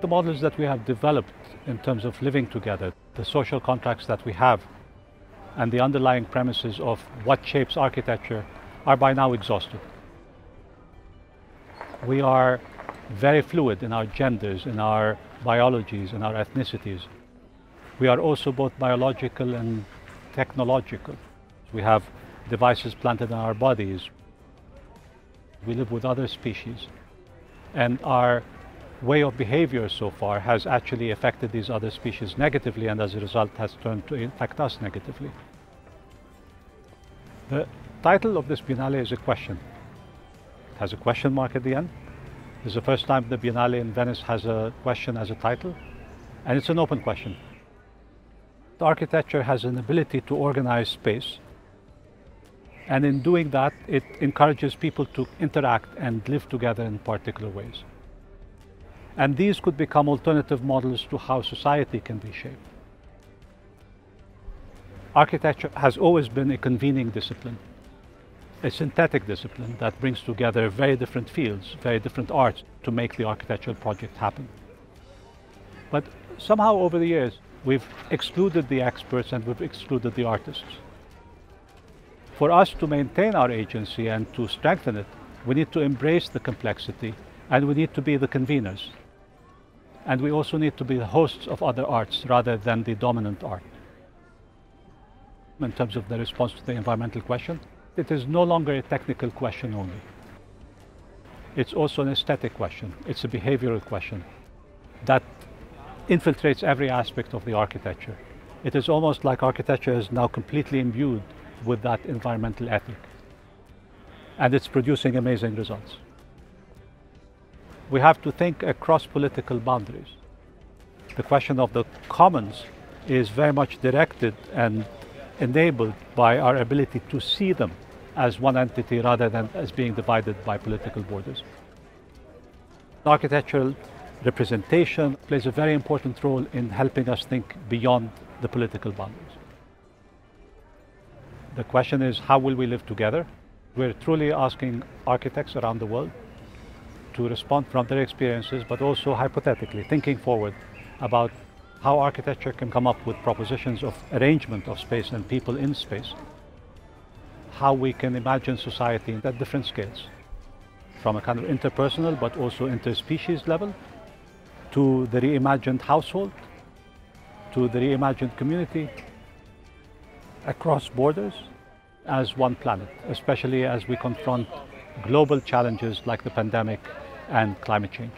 The models that we have developed in terms of living together, the social contracts that we have, and the underlying premises of what shapes architecture are by now exhausted. We are very fluid in our genders, in our biologies, in our ethnicities. We are also both biological and technological. We have devices planted in our bodies. We live with other species. And our way of behavior so far has actually affected these other species negatively and as a result has turned to affect us negatively. The title of this Biennale is a question. It has a question mark at the end. This is the first time the Biennale in Venice has a question as a title, and it's an open question. The architecture has an ability to organize space, and in doing that, it encourages people to interact and live together in particular ways. And these could become alternative models to how society can be shaped. Architecture has always been a convening discipline, a synthetic discipline that brings together very different fields, very different arts to make the architectural project happen. But somehow over the years, we've excluded the experts and we've excluded the artists. For us to maintain our agency and to strengthen it, we need to embrace the complexity and we need to be the conveners. And we also need to be the hosts of other arts rather than the dominant art. In terms of the response to the environmental question, it is no longer a technical question only. It's also an aesthetic question. It's a behavioral question that infiltrates every aspect of the architecture. It is almost like architecture is now completely imbued with that environmental ethic. And it's producing amazing results we have to think across political boundaries. The question of the commons is very much directed and enabled by our ability to see them as one entity rather than as being divided by political borders. Architectural representation plays a very important role in helping us think beyond the political boundaries. The question is, how will we live together? We're truly asking architects around the world to respond from their experiences, but also hypothetically, thinking forward about how architecture can come up with propositions of arrangement of space and people in space. How we can imagine society at different scales, from a kind of interpersonal but also interspecies level, to the reimagined household, to the reimagined community, across borders, as one planet, especially as we confront global challenges like the pandemic and climate change.